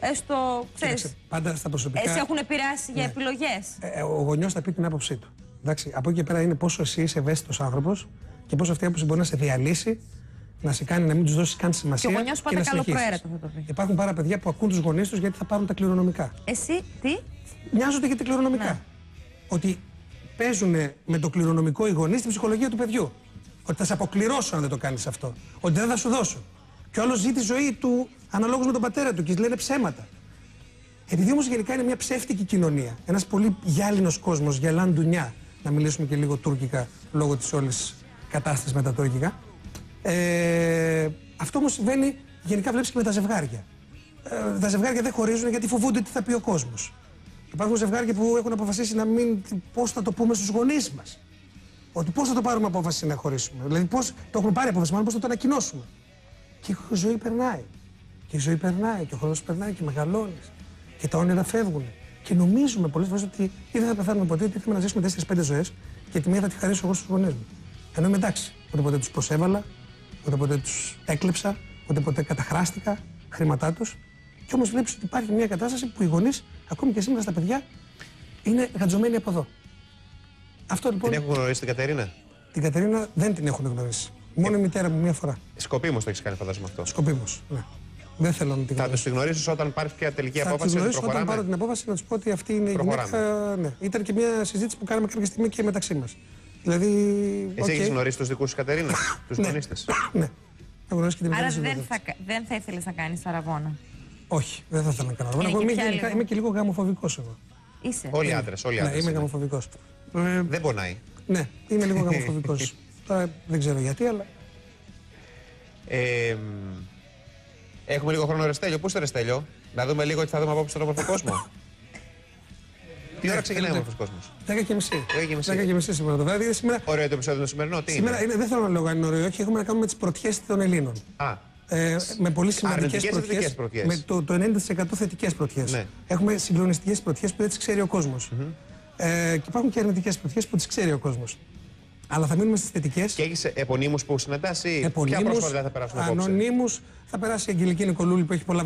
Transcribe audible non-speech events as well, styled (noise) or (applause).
έστω, ξέρεις, Κοίταξε, πάντα στα προσωπικά. εσύ έχουν επηρεάσει για επιλογές. Ε, ο γονιός θα πει την άποψή του. Εντάξει, από εκεί και πέρα είναι πόσο εσύ είσαι ευαίσθητος άνθρωπος και πόσο αυτή η άποψη μπορεί να σε διαλύσει, να σε κάνει να μην τους δώσεις καν σημασία. Και ο γονιός πάντα να συνεχίσεις. καλοπροαίρετο θα το πει. Υπάρχουν πάρα παιδιά που ακούν τους γονείς τους γιατί θα πάρουν τα κληρονομικά. Εσύ τι, Μοιάζονται για τα κληρονομικά. Ναι. Ότι παίζουν με το κληρονομικό οι γονείς στην ψυχολογία του παιδιού. Ότι θα σε αποκληρώσω αν δεν το κάνεις αυτό. Ότι δεν θα σου δώσω. Και ο άλλος ζει τη ζωή του αναλόγως με τον πατέρα του και λένε ψέματα. Επειδή όμως γενικά είναι μια ψεύτικη κοινωνία, ένας πολύ γυάλινος κόσμος, γυαλάν ντουνιά, να μιλήσουμε και λίγο τουρκικά λόγω της όλης κατάστασης με τα τουρκικά. Ε, αυτό όμως συμβαίνει γενικά βλέπεις και με τα ζευγάρια. Ε, τα ζευγάρια δεν χωρίζουν γιατί φοβούνται τι θα πει ο κόσμος. Υπάρχουν ζευγάρια που έχουν αποφασίσει να μην. πώς θα το πούμε στους γονείς μας. Ότι πώς θα το πάρουμε απόφαση να χωρίσουμε. Δηλαδή πώς το έχουν πάρει απόφαση, μάλλον πώς θα το ανακοινώσουμε. Και η ζωή περνάει. Και η ζωή περνάει και ο χρόνος περνάει και μεγαλώνεις. Και τα όνειρα φεύγουν. Και νομίζουμε πολλές φορές ότι ή δεν θα πεθάνουμε ποτέ, ή θέλουμε να ζήσουμε 4-5 ζωές και τη μία θα τη χαρίσω εγώ στους γονείς μου. Ενώ είμαι εντάξει. Ούτε ποτέ τους προσέβαλα, ούτε ποτέ τους έκλεψα, ούτε ποτέ καταχράστηκα χρήματά τους. Και όμως βλέπεις ότι υπάρχει μια κατάσταση που οι γονείς, ακόμη και σήμερα στα παιδιά, είναι γαντζωμένοι από εδώ. Αυτό λοιπόν Την έχουν γνωρίσει την Κατερίνα; την Κατερίνα δεν την έχουν γνωρίσει. Μόνο η μητέρα μου μία φορά. Σκοπίμως το έχεις κάνει, φαντάζομαι αυτό. Σκοπίμως. Ναι. Δεν θέλω να την Θα γνωρίσω. τους γνωρίσει όταν πάρει πια τελική Θα την απόφαση ότι γνωρίσω όταν πάρω προχωράμε. την απόφαση να τους πω ότι αυτή είναι η Προχωράμε. γυναίκα. Ναι. Ήταν και μια συζήτηση που κάναμε κάποια στιγμή και μεταξύ μας. Δηλαδή. Εσύ οκ. έχεις γνωρίσει τους δικούς της Κατερίνας, (coughs) τους Ναι. γονείς της; (coughs) Ναι. Έχω γνωρίσει και την άρα μητέρα της δεν σύζυγός θα, της. κα- δεν θα ήθελες να κάνεις αρραβώνα; Όχι, δεν θα ήθελα να κάνω. Είναι Εγώ και είμαι, πια γενικά- λίγο. είμαι και λίγο γαμοφοβικός εγώ. Είσαι. Όλοι οι άντρες, όλοι οι Ναι, άντρες. είμαι γαμοφοβικός. Ε, Δεν πονάει. ναι, είμαι λίγο (laughs) γαμοφοβικός. Τώρα δεν ξέρω γιατί, αλλά. Ε, μ, έχουμε λίγο χρόνο, Ρεστέλιο. Πού είστε, Ρεστέλιο, να δούμε λίγο τι θα δούμε απόψε στον όμορφο κόσμο. (laughs) Τι ώρα ξεκινάει ο όμορφος κόσμος; 10 και μισή. 10 και μισή. 10 και μισή σήμερα το βράδυ. Είναι Σήμερα, Ωραίο το επεισόδιο το σημερινό, τι σήμερα είναι; είναι, δεν θέλω να λέω αν είναι ωραίο, όχι. Έχουμε να κάνουμε τις πρωτιές των Ελλήνων. Α, Ε, με πολύ σημαντικές Αρνητικές ή πρωτιές. θετικές πρωτιές; Με το, το 90% θετικές πρωτιές. Ναι. Έχουμε συγκλονιστικές πρωτιές που δεν τις ξέρει ο κόσμος. Ε, και υπάρχουν και αρνητικές πρωτιές που τις ξέρει ο κόσμος. Αλλά θα μείνουμε στις θετικές. και έχεις επωνύμους που συναντάς ή ποια Επωνύμους, πρόσφατα θα περάσουν απόψε; ανωνύμους, θα περάσει η Αγγελική Νικολούλη που έχει πολλά